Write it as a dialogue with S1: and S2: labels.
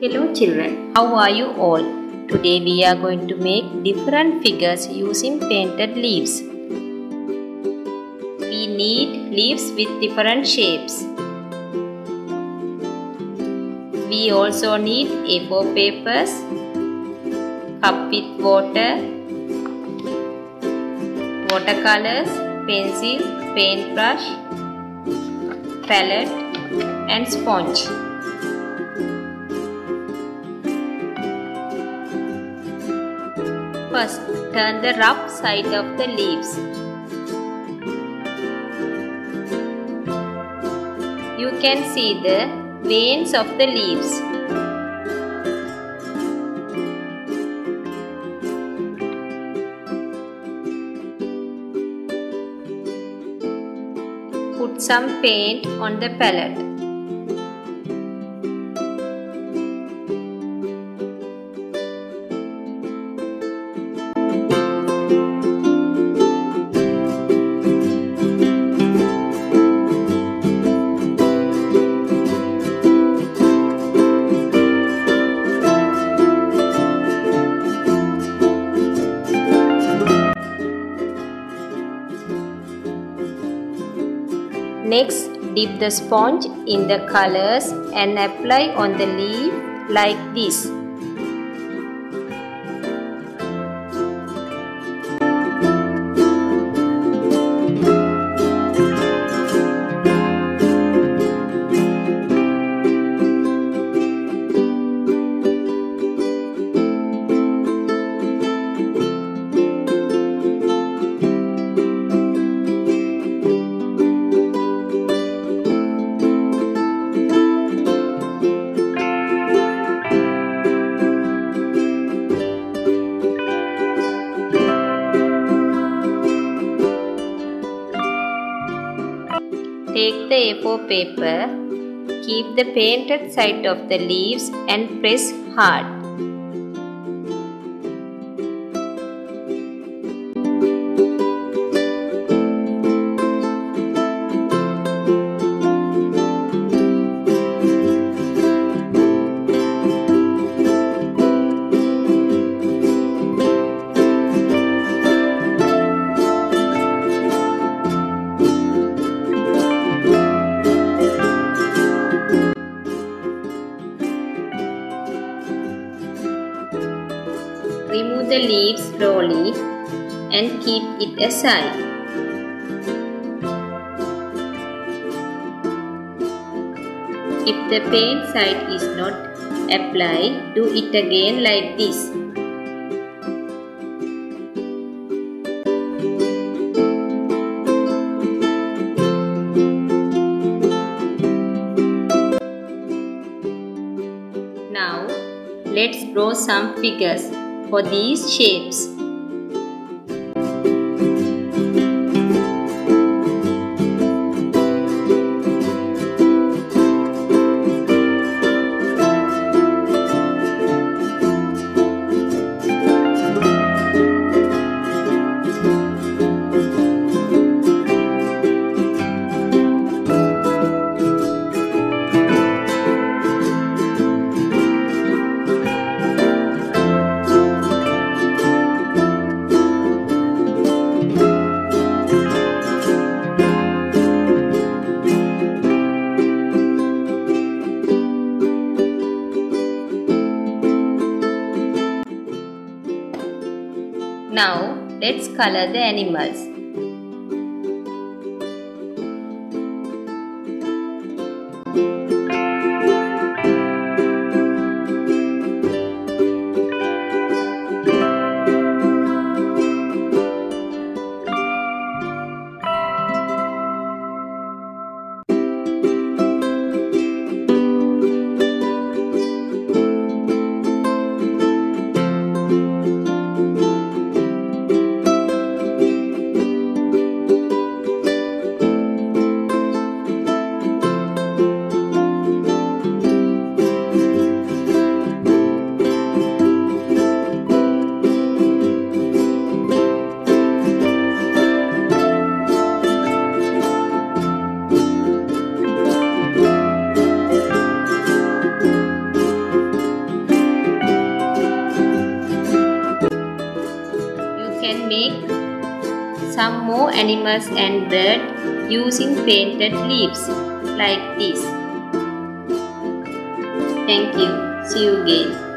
S1: Hello children, how are you all? Today we are going to make different figures using painted leaves. We need leaves with different shapes. We also need A4 papers, cup with water, watercolors, pencil, paintbrush, palette and sponge. First, turn the rough side of the leaves. You can see the veins of the leaves. Put some paint on the palette. Next, dip the sponge in the colors and apply on the leaf like this. Take the A4 paper, keep the painted side of the leaves and press hard. Remove the leaves slowly and keep it aside. If the paint side is not applied, do it again like this. Now, let's draw some figures for these shapes. Let's color the animals. More animals and birds using painted leaves like this. Thank you. See you again.